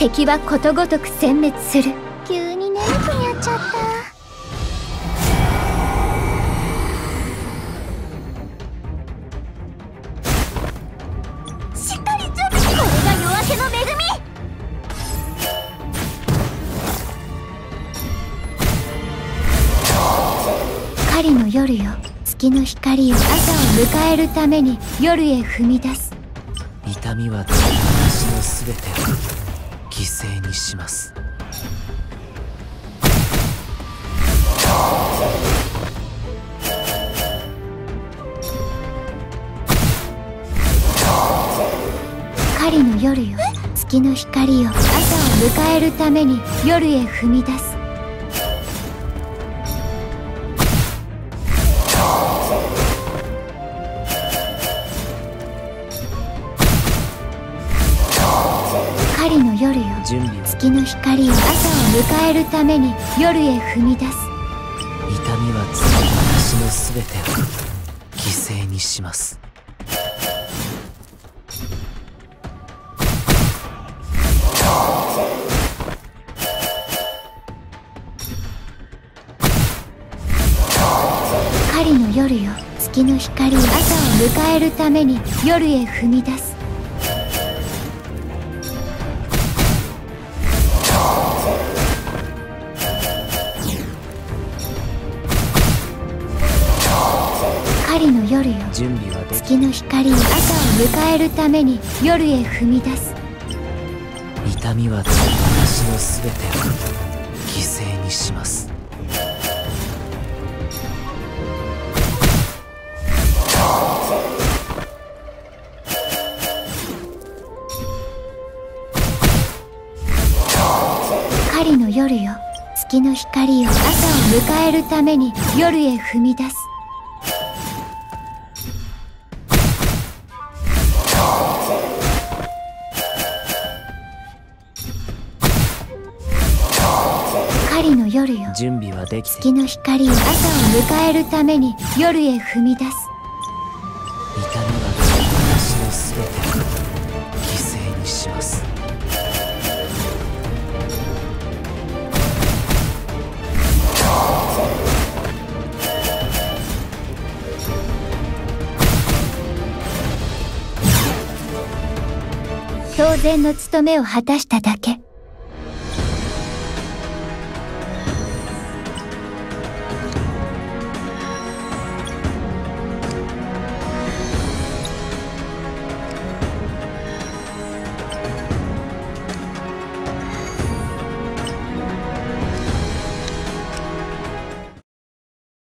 敵はことごとく殲滅する。急に眠くなっちゃった。しっかり準備これが夜明けの恵み。狩りの夜よ。月の光よ。朝を迎えるために夜へ踏み出す。痛みは私の全て。を犠牲にします。狩りの夜よ。月の光よ。朝を迎えるために夜へ踏み出す。狩りの夜よ。月の光よ朝を迎えるために夜へ踏み出す。痛みは私の全てを犠牲にします。狩りの夜よ。月の光よ朝を迎えるために夜へ踏み出す準備は月の光よ朝を迎えるために夜へ踏み出す。痛みは私の全てを犠牲にします。狩りの夜よ。月の光よ朝を迎えるために夜へ踏み出す狩りの夜よ。準備はできて。月の光よ朝を迎えるために夜へ踏み出す。痛みは私の全てを犠牲にします。当然の務めを果たしただけ